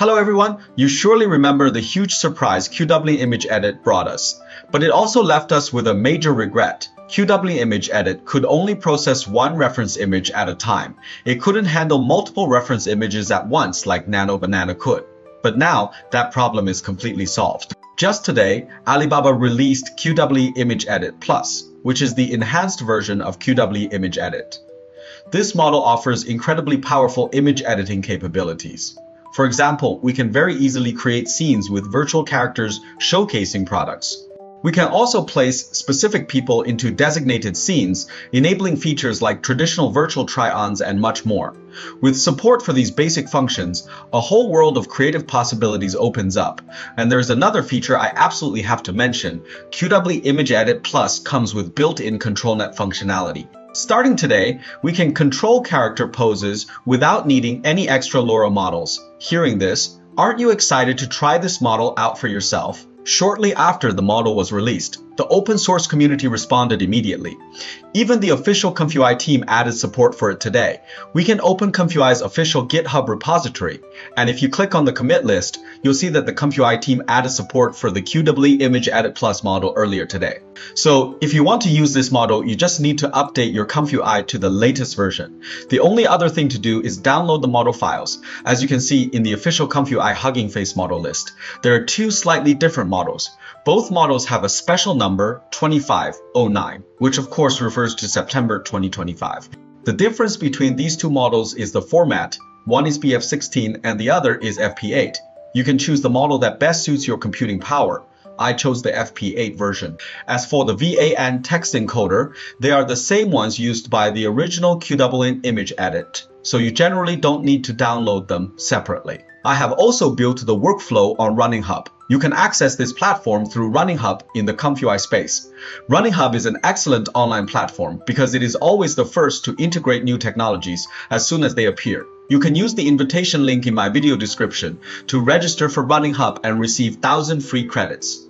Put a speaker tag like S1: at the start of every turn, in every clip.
S1: Hello everyone, you surely remember the huge surprise Qwen Image Edit brought us, but it also left us with a major regret. Qwen Image Edit could only process one reference image at a time. It couldn't handle multiple reference images at once like Nano Banana could. But now, that problem is completely solved. Just today, Alibaba released Qwen Image Edit Plus, which is the enhanced version of Qwen Image Edit. This model offers incredibly powerful image editing capabilities. For example, we can very easily create scenes with virtual characters showcasing products. We can also place specific people into designated scenes, enabling features like traditional virtual try-ons and much more. With support for these basic functions, a whole world of creative possibilities opens up. And there's another feature I absolutely have to mention. Qwen Image Edit Plus comes with built-in ControlNet functionality. Starting today, we can control character poses without needing any extra LoRA models. Hearing this, aren't you excited to try this model out for yourself? Shortly after the model was released, the open source community responded immediately. Even the official ComfyUI team added support for it today. We can open ComfyUI's official GitHub repository, and if you click on the commit list, you'll see that the ComfyUI team added support for the Qwen Image Edit Plus model earlier today. So if you want to use this model, you just need to update your ComfyUI to the latest version. The only other thing to do is download the model files. As you can see in the official ComfyUI Hugging Face model list, there are two slightly different models. Both models have a special number 2509, which of course refers to September 2025. The difference between these two models is the format. One is BF16 and the other is FP8. You can choose the model that best suits your computing power. I chose the FP8 version. As for the VAN text encoder, they are the same ones used by the original Qwen image edit, so you generally don't need to download them separately. I have also built the workflow on RunningHub. You can access this platform through RunningHub in the ComfyUI space. RunningHub is an excellent online platform because it is always the first to integrate new technologies as soon as they appear. You can use the invitation link in my video description to register for RunningHub and receive 1000 free credits.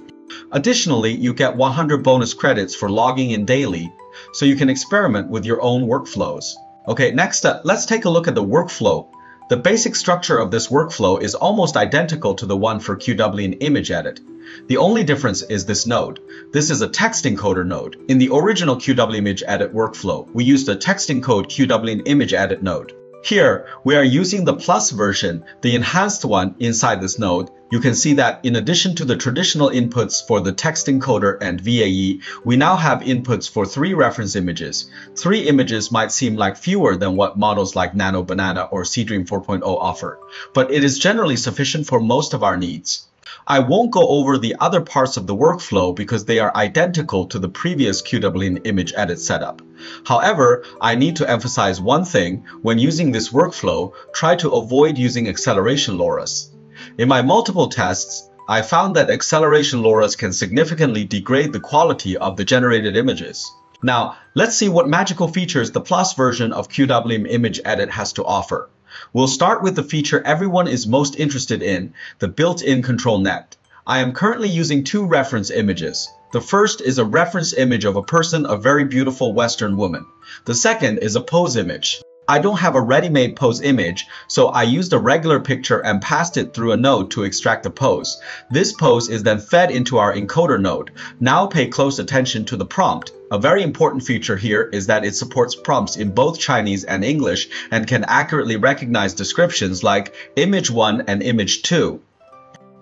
S1: Additionally, you get 100 bonus credits for logging in daily, so you can experiment with your own workflows. Okay, next up, let's take a look at the workflow the basic structure of this workflow is almost identical to the one for Qwen Image Edit. The only difference is this node. This is a text encoder node. In the original Qwen Image Edit workflow, we used a text encode Qwen Image Edit node. Here, we are using the plus version, the enhanced one inside this node. You can see that in addition to the traditional inputs for the text encoder and VAE, we now have inputs for three reference images. Three images might seem like fewer than what models like Nano Banana or Seedream 4.0 offer, but it is generally sufficient for most of our needs. I won't go over the other parts of the workflow because they are identical to the previous Qwen image edit setup. However, I need to emphasize one thing, when using this workflow, try to avoid using acceleration LoRAs. In my multiple tests, I found that acceleration LoRAs can significantly degrade the quality of the generated images. Now, let's see what magical features the Plus version of Qwen Image Edit has to offer. We'll start with the feature everyone is most interested in, the built-in ControlNet. I am currently using two reference images. The first is a reference image of a person, a very beautiful Western woman. The second is a pose image. I don't have a ready-made pose image, so I used a regular picture and passed it through a node to extract the pose. This pose is then fed into our encoder node. Now pay close attention to the prompt. A very important feature here is that it supports prompts in both Chinese and English and can accurately recognize descriptions like image 1 and image 2.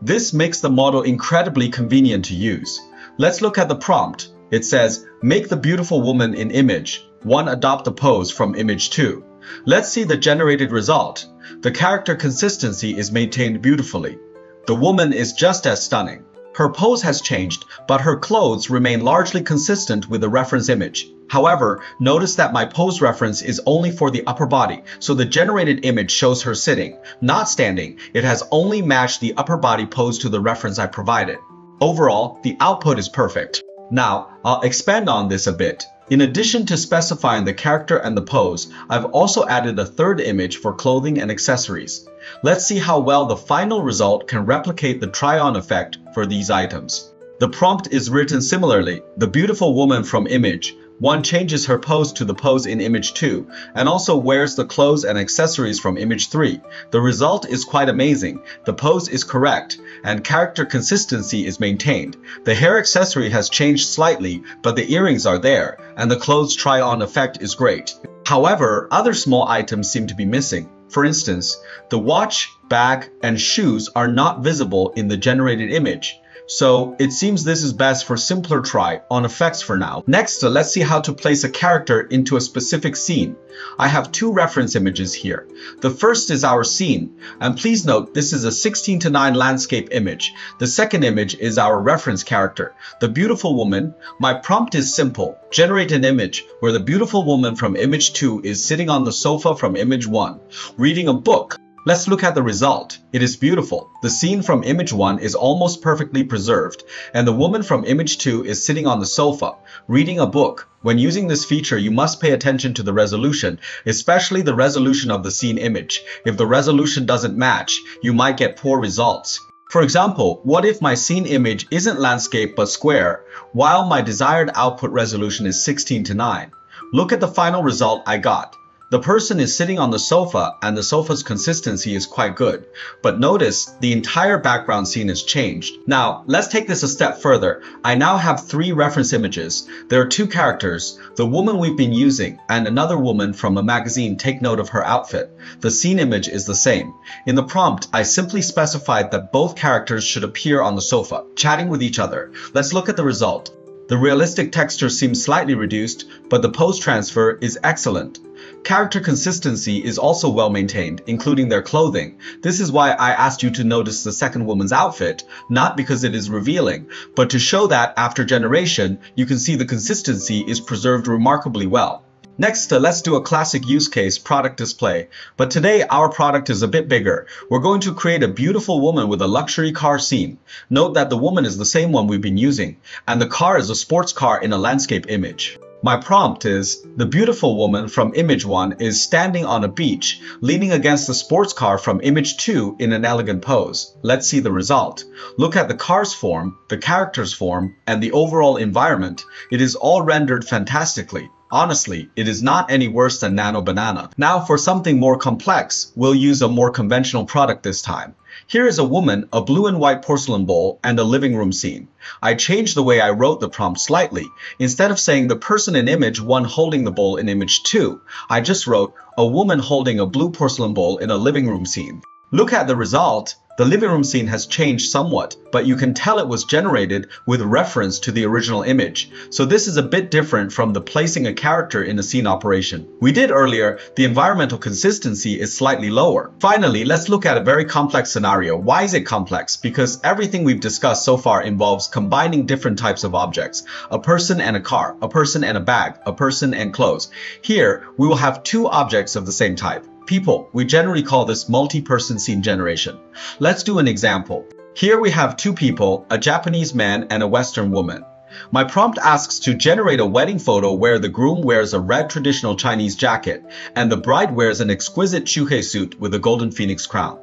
S1: This makes the model incredibly convenient to use. Let's look at the prompt. It says, make the beautiful woman in image. 1 adopt the pose from image 2. Let's see the generated result. The character consistency is maintained beautifully. The woman is just as stunning. Her pose has changed, but her clothes remain largely consistent with the reference image. However, notice that my pose reference is only for the upper body, so the generated image shows her sitting, not standing. It has only matched the upper body pose to the reference I provided. Overall, the output is perfect. Now, I'll expand on this a bit. In addition to specifying the character and the pose, I've also added a third image for clothing and accessories. Let's see how well the final result can replicate the try-on effect for these items. The prompt is written similarly, the beautiful woman from image, One changes her pose to the pose in image 2, and also wears the clothes and accessories from image 3. The result is quite amazing. The pose is correct, and character consistency is maintained. The hair accessory has changed slightly, but the earrings are there, and the clothes try-on effect is great. However, other small items seem to be missing. For instance, the watch, bag, and shoes are not visible in the generated image. So it seems this is best for simpler try on effects for now. Next, uh, let's see how to place a character into a specific scene. I have two reference images here. The first is our scene, and please note this is a 16 to 9 landscape image. The second image is our reference character, the beautiful woman. My prompt is simple. Generate an image where the beautiful woman from image 2 is sitting on the sofa from image 1, reading a book Let's look at the result. It is beautiful. The scene from image 1 is almost perfectly preserved, and the woman from image 2 is sitting on the sofa, reading a book. When using this feature, you must pay attention to the resolution, especially the resolution of the scene image. If the resolution doesn't match, you might get poor results. For example, what if my scene image isn't landscape but square, while my desired output resolution is 16 to 9? Look at the final result I got. The person is sitting on the sofa and the sofa's consistency is quite good. But notice the entire background scene is changed. Now, let's take this a step further. I now have three reference images. There are two characters, the woman we've been using and another woman from a magazine take note of her outfit. The scene image is the same. In the prompt, I simply specified that both characters should appear on the sofa, chatting with each other. Let's look at the result. The realistic texture seems slightly reduced, but the pose transfer is excellent. Character consistency is also well maintained, including their clothing. This is why I asked you to notice the second woman's outfit, not because it is revealing, but to show that after generation, you can see the consistency is preserved remarkably well. Next, uh, let's do a classic use case, product display. But today, our product is a bit bigger. We're going to create a beautiful woman with a luxury car scene. Note that the woman is the same one we've been using, and the car is a sports car in a landscape image. My prompt is, the beautiful woman from image 1 is standing on a beach, leaning against the sports car from image 2 in an elegant pose. Let's see the result. Look at the car's form, the character's form, and the overall environment. It is all rendered fantastically. Honestly, it is not any worse than Nano Banana. Now for something more complex, we'll use a more conventional product this time. Here is a woman, a blue and white porcelain bowl, and a living room scene. I changed the way I wrote the prompt slightly. Instead of saying the person in image 1 holding the bowl in image 2, I just wrote a woman holding a blue porcelain bowl in a living room scene. Look at the result. The living room scene has changed somewhat, but you can tell it was generated with reference to the original image. So this is a bit different from the placing a character in a scene operation. We did earlier, the environmental consistency is slightly lower. Finally, let's look at a very complex scenario. Why is it complex? Because everything we've discussed so far involves combining different types of objects. A person and a car, a person and a bag, a person and clothes. Here, we will have two objects of the same type people. We generally call this multi-person scene generation. Let's do an example. Here we have two people, a Japanese man and a Western woman. My prompt asks to generate a wedding photo where the groom wears a red traditional Chinese jacket and the bride wears an exquisite xiuhe suit with a golden phoenix crown.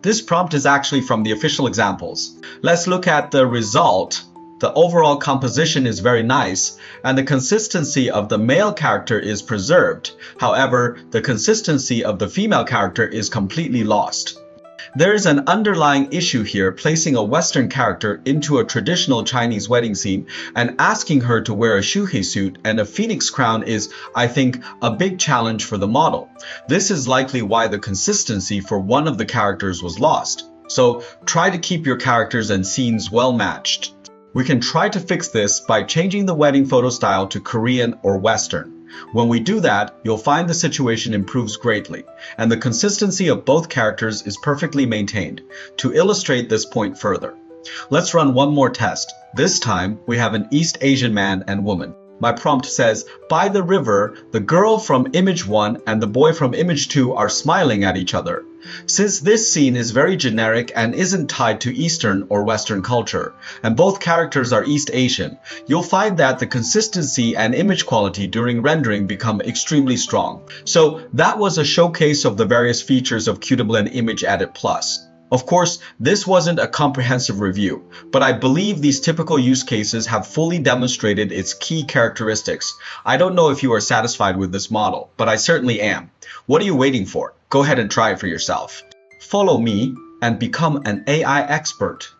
S1: This prompt is actually from the official examples. Let's look at the result the overall composition is very nice, and the consistency of the male character is preserved. However, the consistency of the female character is completely lost. There is an underlying issue here placing a Western character into a traditional Chinese wedding scene and asking her to wear a xiuhe suit and a phoenix crown is, I think, a big challenge for the model. This is likely why the consistency for one of the characters was lost. So try to keep your characters and scenes well matched. We can try to fix this by changing the wedding photo style to Korean or Western. When we do that, you'll find the situation improves greatly, and the consistency of both characters is perfectly maintained. To illustrate this point further, let's run one more test. This time, we have an East Asian man and woman. My prompt says, by the river, the girl from image 1 and the boy from image 2 are smiling at each other. Since this scene is very generic and isn't tied to Eastern or Western culture, and both characters are East Asian, you'll find that the consistency and image quality during rendering become extremely strong. So that was a showcase of the various features of Qwen Image Edit Plus. Of course, this wasn't a comprehensive review, but I believe these typical use cases have fully demonstrated its key characteristics. I don't know if you are satisfied with this model, but I certainly am. What are you waiting for? Go ahead and try it for yourself. Follow me and become an AI expert.